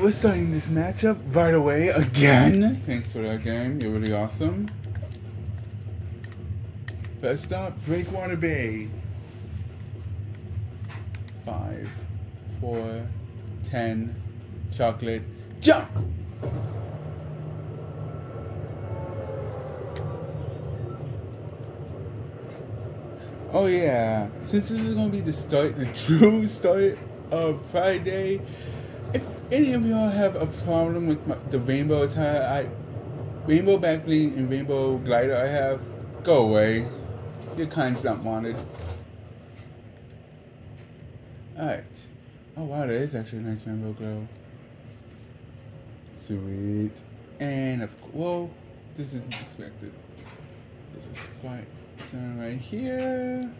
We're starting this matchup right away again. Thanks for that game. You're really awesome. First up, Breakwater Bay. Five, four, ten, chocolate, jump! Oh yeah, since this is gonna be the start, the true start of Friday, any of y'all have a problem with my, the rainbow attire, I, rainbow backbling and rainbow glider I have, go away. Your kind's not wanted. Alright. Oh wow, that is actually a nice rainbow glow. Sweet. And of course, whoa, this is expected. This is fine. Turn right here.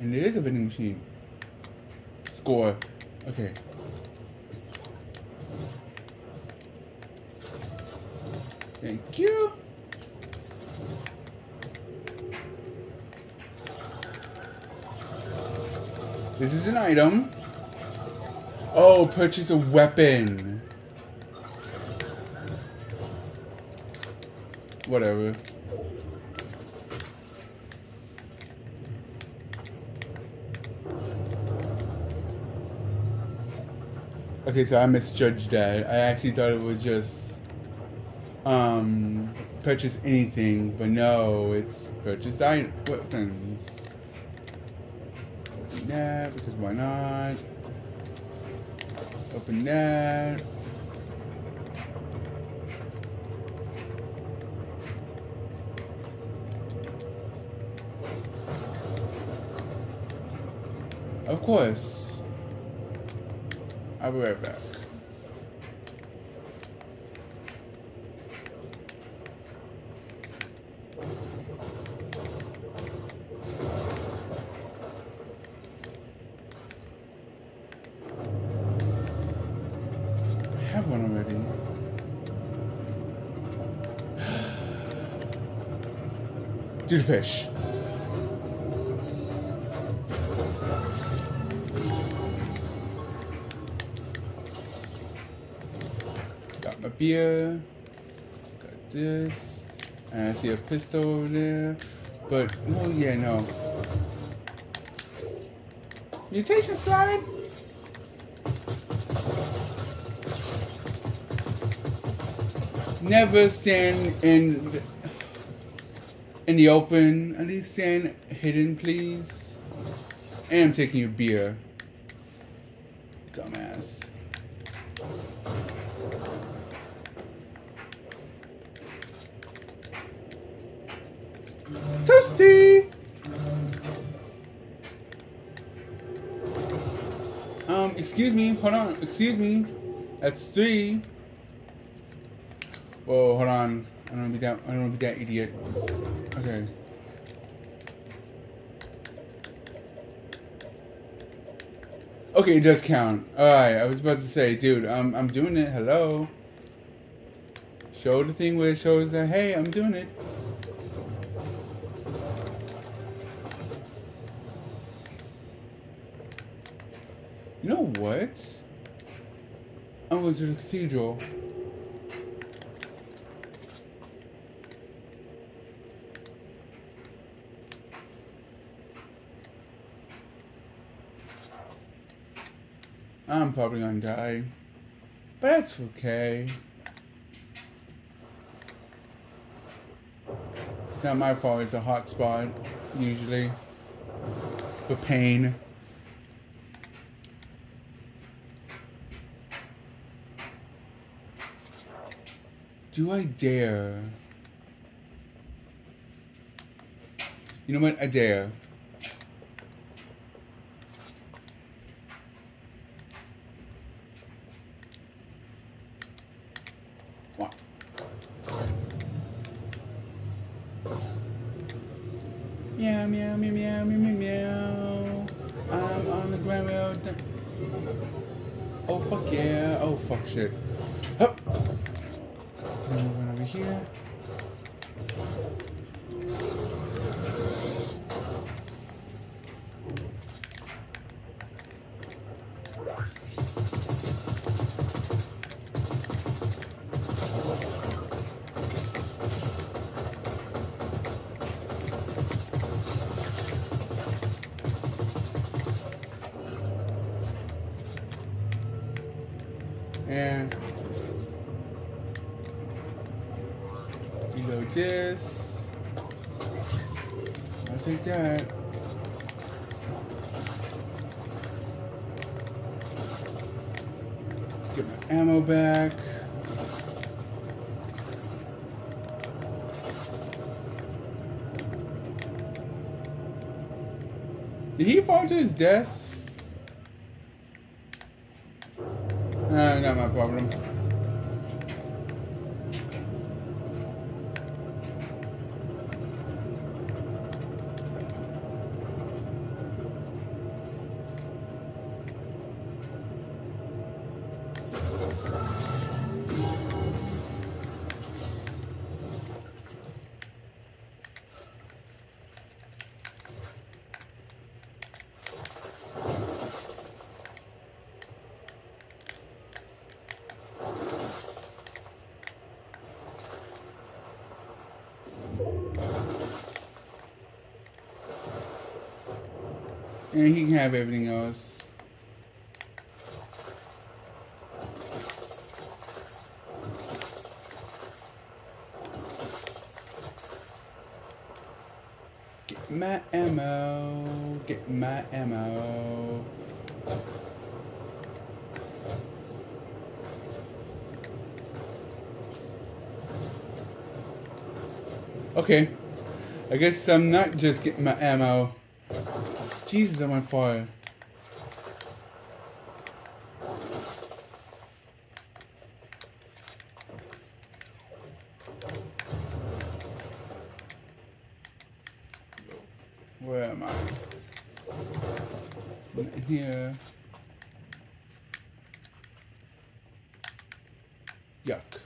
And there is a vending machine. Score. Okay. Thank you. This is an item. Oh, purchase a weapon. Whatever. Okay, so I misjudged that. I actually thought it was just um purchase anything, but no, it's purchase item weapons. Open that because why not? Open that. Of course. I'll be right back. Fish. Got my beer. Got this. And I see a pistol over there. But, oh yeah, no. Mutation slide? Never stand in in the open. At least stand hidden, please. And I'm taking your beer. Dumbass. Toasty! Um, excuse me, hold on, excuse me. That's three. Whoa, hold on. I don't wanna be that I don't wanna be that idiot. Okay. Okay, it does count. Alright, I was about to say, dude, um, I'm doing it. Hello. Show the thing where it shows that, hey, I'm doing it. You know what? I'm going to the cathedral. I'm probably gonna die. But that's okay. It's not my fault, it's a hot spot, usually. For pain. Do I dare? You know what? I dare. What? Meow, meow, meow, meow, meow, meow. I'm on the ground. Oh, fuck yeah. Oh, fuck shit. Get my ammo back. Did he fall to his death? Uh, not my problem. And he can have everything else. Get my ammo. Get my ammo. Okay. I guess I'm not just getting my ammo. Jesus, I'm on fire. Where am I? Here. Yuck.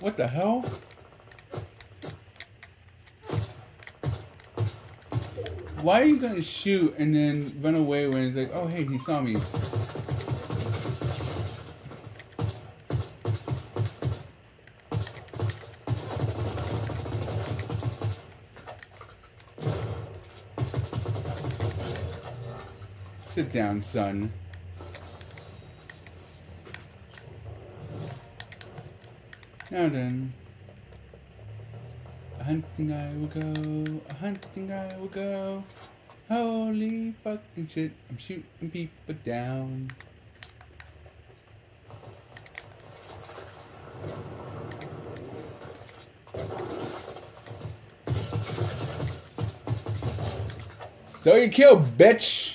What the hell? Why are you gonna shoot and then run away when it's like, oh hey, he saw me? Down, son. Now then. A hunting I will go, a hunting I will go. Holy fucking shit, I'm shooting people down. So you kill, bitch!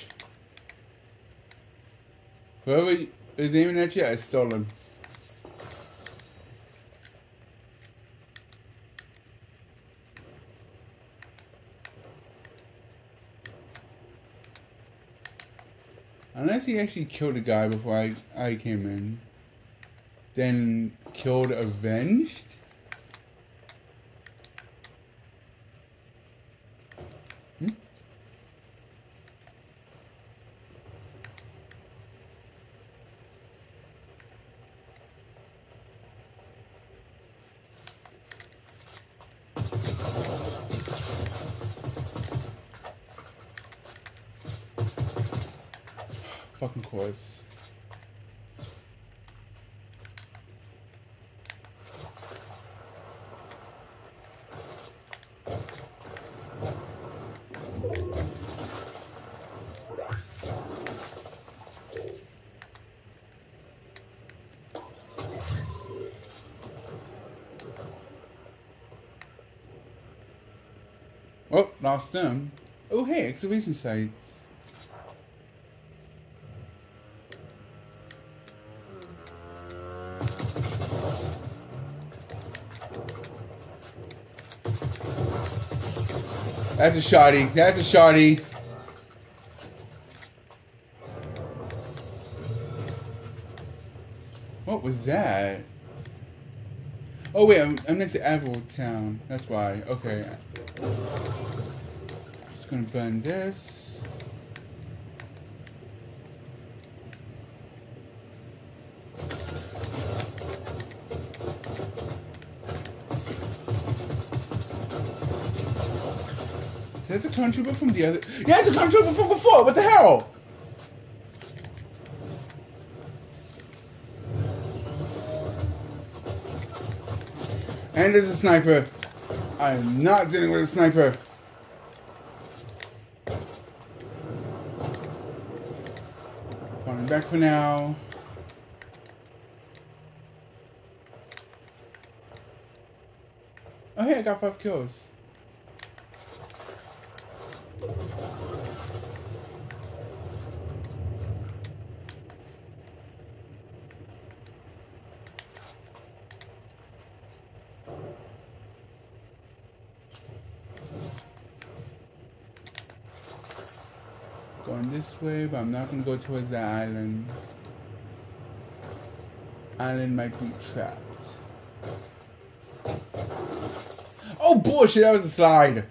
Whoever is aiming at you, I stole him. Unless he actually killed a guy before I, I came in. Then killed Avenged? Fucking course. Oh, lost them. Oh, hey, excavation sites. That's a shotty. That's a shotty. What was that? Oh wait, I'm, I'm next to Avil Town. That's why. Okay. Just gonna burn this. There's a clone trooper from the other. Yeah, it's a clone trooper from before. What the hell? And there's a sniper. I'm not dealing with a sniper. Falling back for now. Oh hey, I got five kills. Going this way, but I'm not gonna go towards the island. Island might be trapped. Oh bullshit, that was a slide.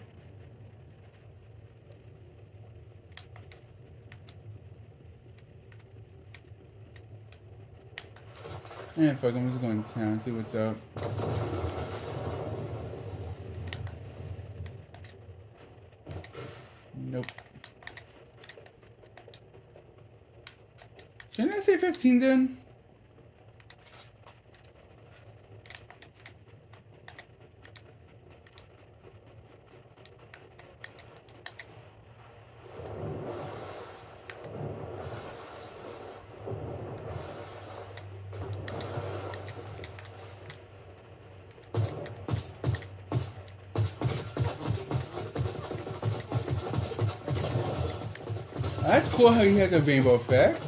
Yeah, fuck, I'm just going to town, see what's up. Nope. Shouldn't I say 15 then? That's cool how he has a rainbow effect.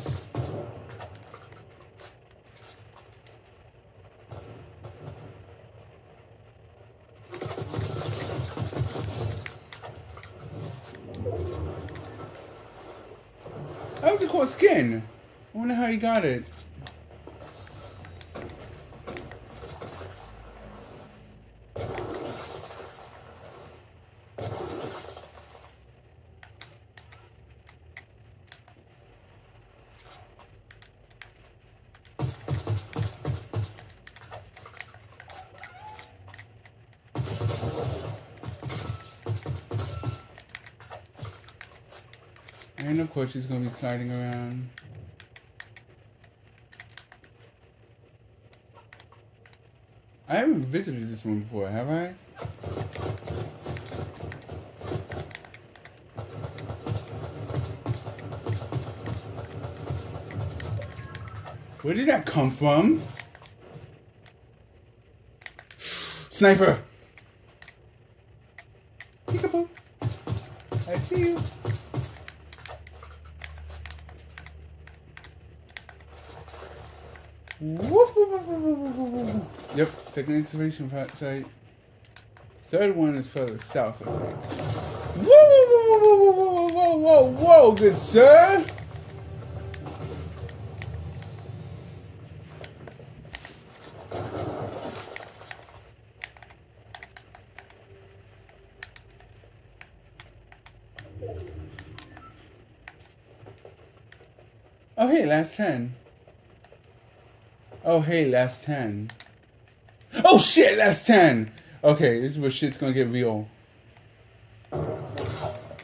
That was a cool skin. I wonder how he got it. And of course she's gonna be sliding around. I haven't visited this one before, have I? Where did that come from? Sniper! Peekaboo! I see you. Yep, second excavation site. Third one is further south, I think. Whoa, whoa, whoa, whoa, whoa, whoa, whoa, whoa, good sir! Oh, hey, last 10. Oh, hey, last 10. Oh, shit, last 10. Okay, this is where shit's gonna get real.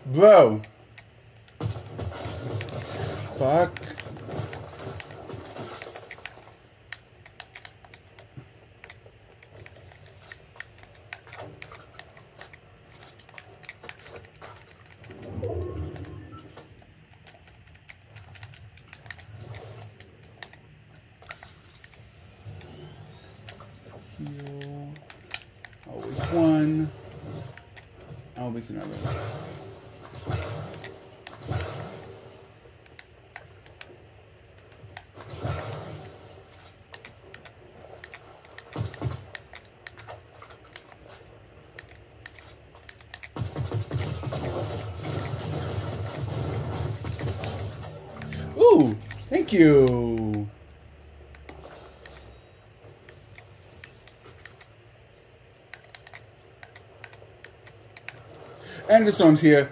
Bro. Fuck. Ooh, thank you. Storm's here.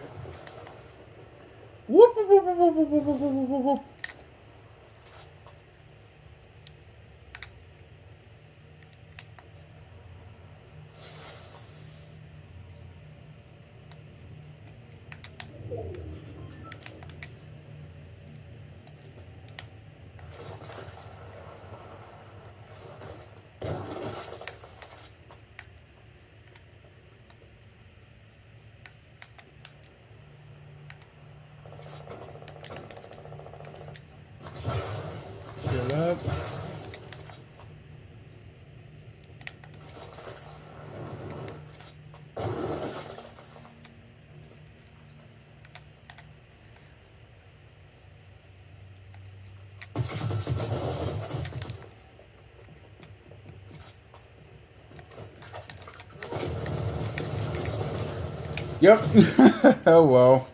Yep. oh well.